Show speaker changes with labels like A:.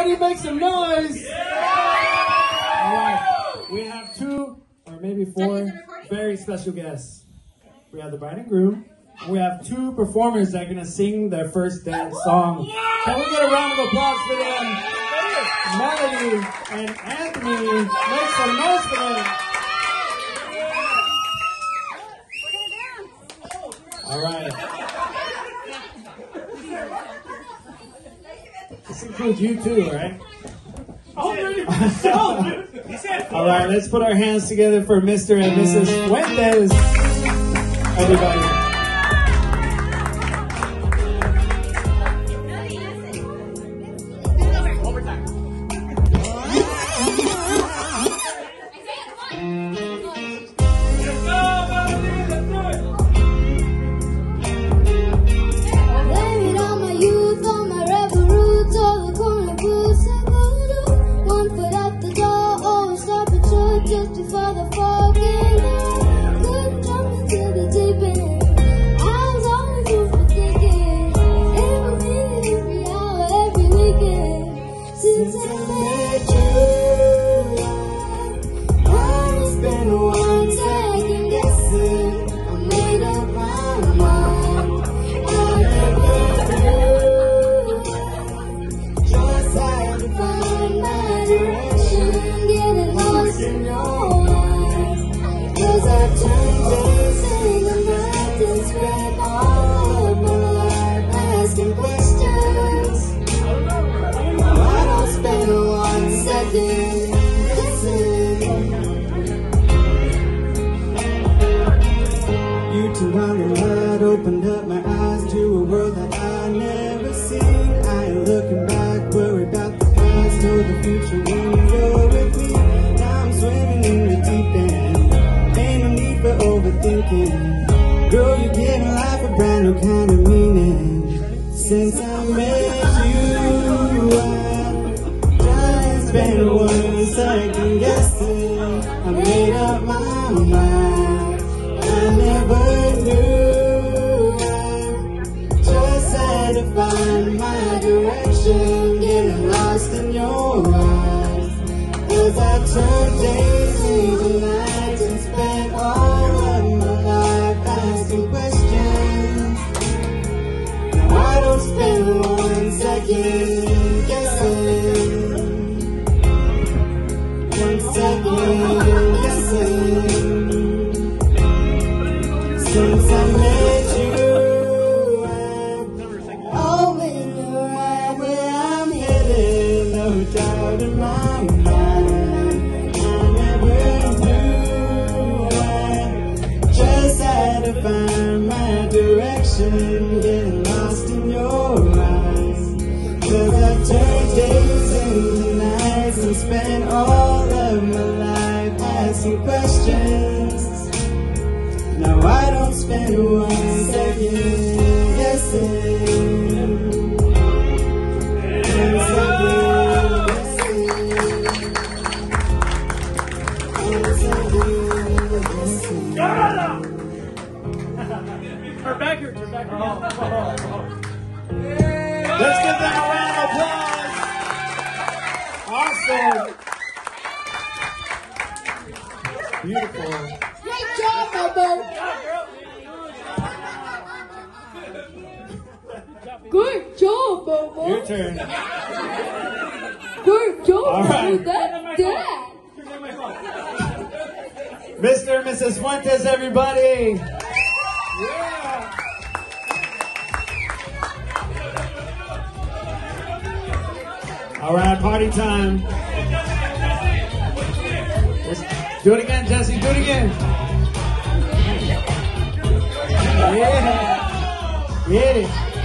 A: Everybody make some noise! All right, we have two or maybe four very special guests. We have the bride and groom. And we have two performers that are gonna sing their first dance song. Can we get a round of applause for them? Melody and Anthony, make some noise for them. All right. This includes you too, right? All right, let's put our hands together for Mr. and Mrs. Fuentes. Everybody.
B: You
C: two on the opened up my eyes to a world that I never seen. I ain't looking back, worried about the past, know the future when you're with me. Now I'm swimming in the deep end, ain't no need for overthinking. Girl, you're giving life a brand new kind of meaning. Since I met you, I've just been one second guessing. I made up my direction, getting lost in your eyes. Cause I turned days No doubt in my mind. I never knew. I just had to find my direction, getting lost in your eyes. Cause I turned days into nights and spent all of my life asking questions. Now I don't spend one second
A: Turn back back. Let's give them a round of applause. Awesome. Beautiful.
B: Great job, Bobo! Good job, Bobo!
A: Your turn.
B: Good job,
A: All right.
B: That's that!
A: Mr. and Mrs. Fuentes, everybody. Yeah. All right, party time. Let's do it again, Jesse. Do it again. Yeah. Get it.